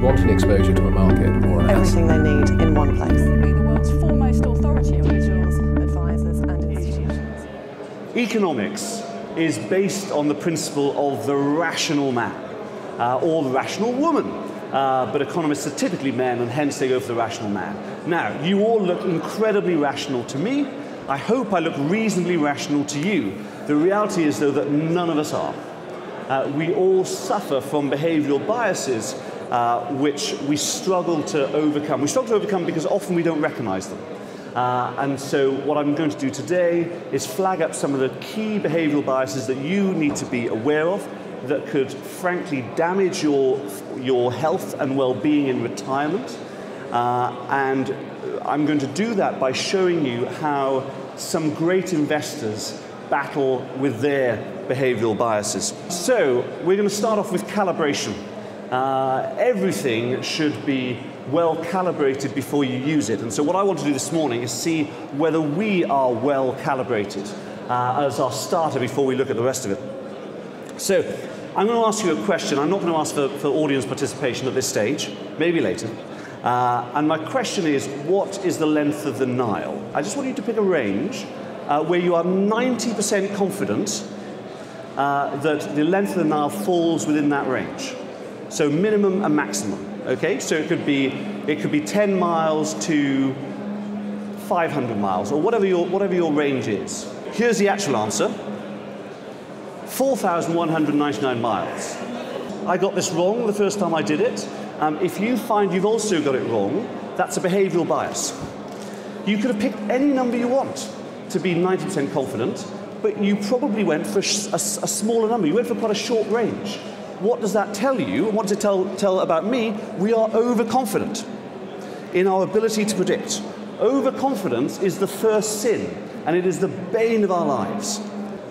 want an exposure to a market or an Everything they need in one place. Be the world's foremost authority on Individuals, advisors, and institutions. Economics is based on the principle of the rational man uh, or the rational woman. Uh, but economists are typically men, and hence they go for the rational man. Now, you all look incredibly rational to me. I hope I look reasonably rational to you. The reality is, though, that none of us are. Uh, we all suffer from behavioral biases uh, which we struggle to overcome. We struggle to overcome because often we don't recognize them. Uh, and so, what I'm going to do today is flag up some of the key behavioral biases that you need to be aware of that could frankly damage your, your health and well being in retirement. Uh, and I'm going to do that by showing you how some great investors battle with their behavioral biases. So, we're going to start off with calibration. Uh, everything should be well calibrated before you use it. And so, what I want to do this morning is see whether we are well calibrated uh, as our starter before we look at the rest of it. So, I'm going to ask you a question. I'm not going to ask for, for audience participation at this stage, maybe later. Uh, and my question is what is the length of the Nile? I just want you to pick a range uh, where you are 90% confident uh, that the length of the Nile falls within that range. So minimum and maximum. Okay, so it could be it could be 10 miles to 500 miles, or whatever your whatever your range is. Here's the actual answer: 4,199 miles. I got this wrong the first time I did it. Um, if you find you've also got it wrong, that's a behavioural bias. You could have picked any number you want to be 90% confident, but you probably went for a, a, a smaller number. You went for quite a short range. What does that tell you? What does it tell, tell about me? We are overconfident in our ability to predict. Overconfidence is the first sin, and it is the bane of our lives.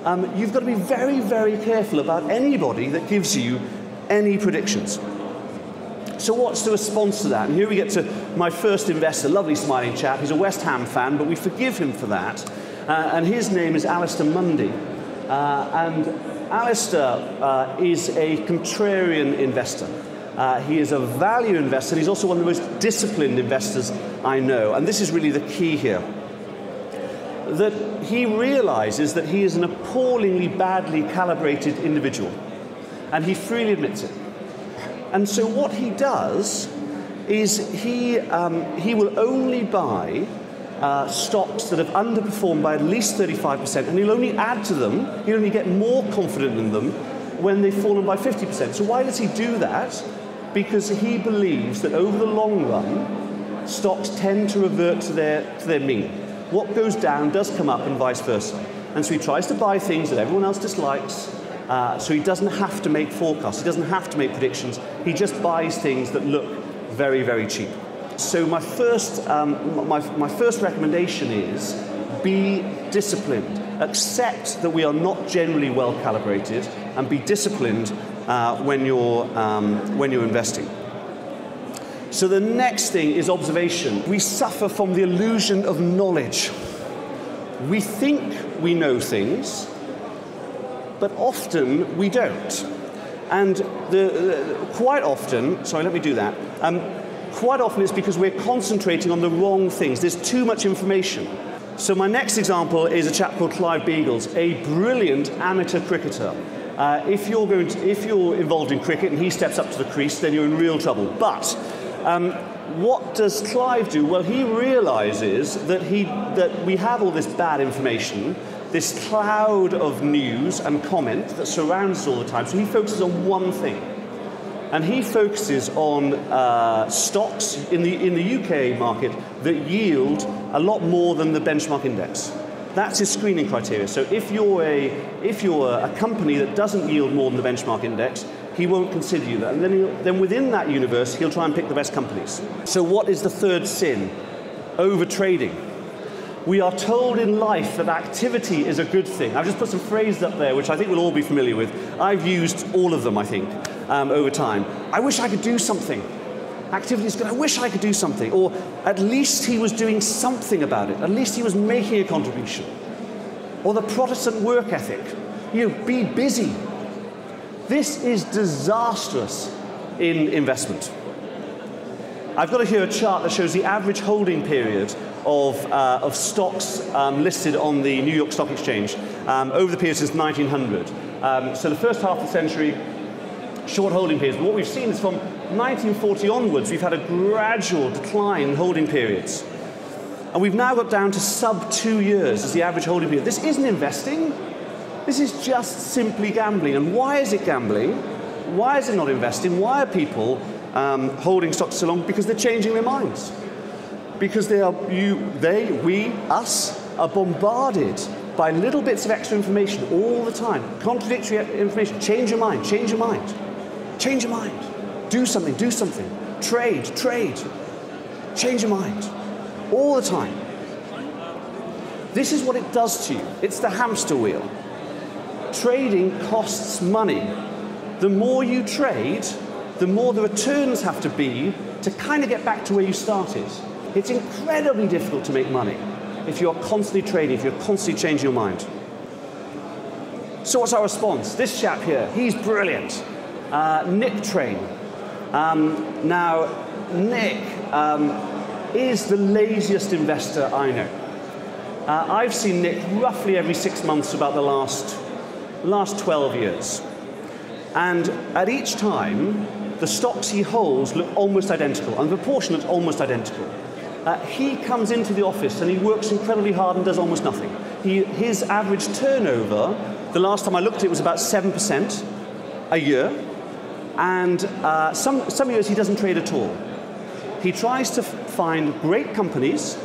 Um, you've got to be very, very careful about anybody that gives you any predictions. So, what's the response to that? And here we get to my first investor, lovely smiling chap. He's a West Ham fan, but we forgive him for that. Uh, and his name is Alistair Mundy. Uh, and Alistair uh, is a contrarian investor. Uh, he is a value investor, he's also one of the most disciplined investors I know. And this is really the key here that he realizes that he is an appallingly badly calibrated individual. And he freely admits it. And so what he does is he, um, he will only buy uh, stocks that have underperformed by at least 35%, and he'll only add to them, he'll only get more confident in them when they've fallen by 50%. So why does he do that? Because he believes that over the long run, stocks tend to revert to their, to their mean. What goes down does come up and vice versa. And so he tries to buy things that everyone else dislikes, uh, so he doesn't have to make forecasts, he doesn't have to make predictions, he just buys things that look very, very cheap. So my first, um, my, my first recommendation is be disciplined. Accept that we are not generally well calibrated and be disciplined uh, when, you're, um, when you're investing. So the next thing is observation. We suffer from the illusion of knowledge. We think we know things, but often we don't. And the, the, quite often, sorry, let me do that. Um, quite often it's because we're concentrating on the wrong things. There's too much information. So my next example is a chap called Clive Beagles, a brilliant amateur cricketer. Uh, if, you're going to, if you're involved in cricket and he steps up to the crease, then you're in real trouble. But um, what does Clive do? Well, he realizes that, he, that we have all this bad information, this cloud of news and comment that surrounds us all the time. So he focuses on one thing. And he focuses on uh, stocks in the, in the UK market that yield a lot more than the benchmark index. That's his screening criteria. So if you're a, if you're a company that doesn't yield more than the benchmark index, he won't consider you that. And then, then within that universe, he'll try and pick the best companies. So what is the third sin? Overtrading. We are told in life that activity is a good thing. I've just put some phrases up there which I think we'll all be familiar with. I've used all of them, I think, um, over time. I wish I could do something. Activity is good. I wish I could do something. Or at least he was doing something about it. At least he was making a contribution. Or the Protestant work ethic. You know, be busy. This is disastrous in investment. I've got here a chart that shows the average holding period of, uh, of stocks um, listed on the New York Stock Exchange um, over the period since 1900. Um, so the first half of the century, short holding periods. But what we've seen is from 1940 onwards, we've had a gradual decline in holding periods. And we've now got down to sub two years as the average holding period. This isn't investing. This is just simply gambling. And why is it gambling? Why is it not investing? Why are people um, holding stocks so long? Because they're changing their minds. Because they are, you, they, we, us, are bombarded by little bits of extra information all the time. Contradictory information. Change your mind, change your mind. Change your mind. Do something, do something. Trade, trade. Change your mind. All the time. This is what it does to you. It's the hamster wheel. Trading costs money. The more you trade, the more the returns have to be to kind of get back to where you started. It's incredibly difficult to make money if you're constantly trading, if you're constantly changing your mind. So what's our response? This chap here, he's brilliant. Uh, Nick Train. Um, now, Nick um, is the laziest investor I know. Uh, I've seen Nick roughly every six months about the last, last 12 years. And at each time, the stocks he holds look almost identical, and the proportion looks almost identical. Uh, he comes into the office and he works incredibly hard and does almost nothing. He, his average turnover, the last time I looked at it, was about 7% a year. And uh, some, some years he doesn't trade at all. He tries to find great companies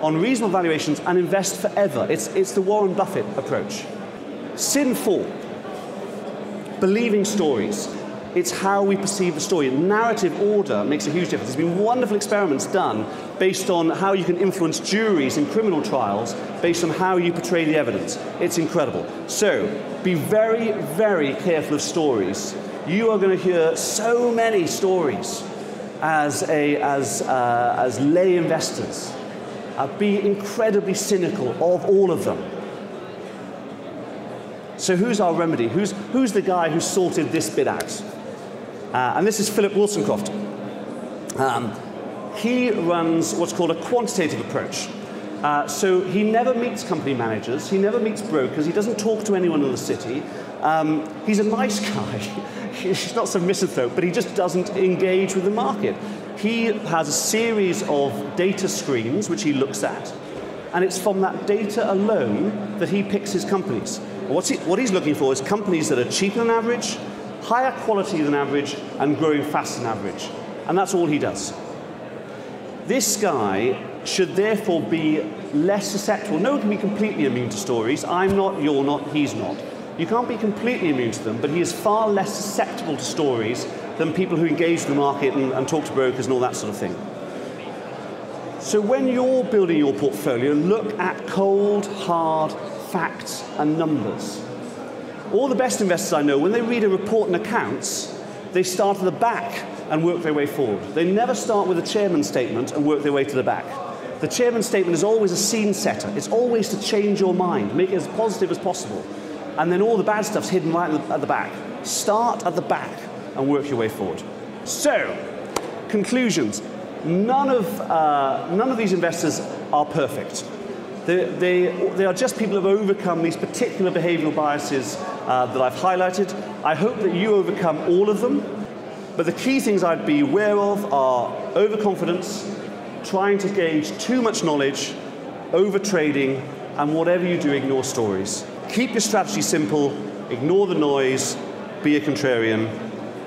on reasonable valuations and invest forever. It's, it's the Warren Buffett approach. Sin 4 believing stories. It's how we perceive the story. Narrative order makes a huge difference. There's been wonderful experiments done based on how you can influence juries in criminal trials based on how you portray the evidence. It's incredible. So, be very, very careful of stories. You are going to hear so many stories as, a, as, uh, as lay investors. Uh, be incredibly cynical of all of them. So who's our remedy? Who's, who's the guy who sorted this bit out? Uh, and this is Philip Wolstencroft. Um, he runs what's called a quantitative approach. Uh, so he never meets company managers, he never meets brokers, he doesn't talk to anyone in the city. Um, he's a nice guy. He's not some misanthrope, but he just doesn't engage with the market. He has a series of data screens which he looks at, and it's from that data alone that he picks his companies. He, what he's looking for is companies that are cheaper than average, higher quality than average, and growing faster than average. And that's all he does. This guy should therefore be less susceptible. No one can be completely immune to stories. I'm not, you're not, he's not. You can't be completely immune to them, but he is far less susceptible to stories than people who engage in the market and, and talk to brokers and all that sort of thing. So when you're building your portfolio, look at cold, hard facts and numbers. All the best investors I know, when they read a report and accounts, they start at the back and work their way forward. They never start with a chairman's statement and work their way to the back. The chairman's statement is always a scene setter. It's always to change your mind, make it as positive as possible. And then all the bad stuff's hidden right at the back. Start at the back and work your way forward. So, conclusions. None of, uh, none of these investors are perfect. They, they, they are just people who have overcome these particular behavioral biases uh, that I've highlighted. I hope that you overcome all of them. But the key things I'd be aware of are overconfidence, trying to gauge too much knowledge, overtrading, and whatever you do, ignore stories. Keep your strategy simple, ignore the noise, be a contrarian.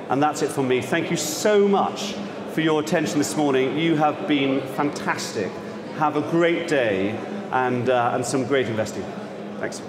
And that's it from me. Thank you so much for your attention this morning. You have been fantastic. Have a great day and, uh, and some great investing. Thanks.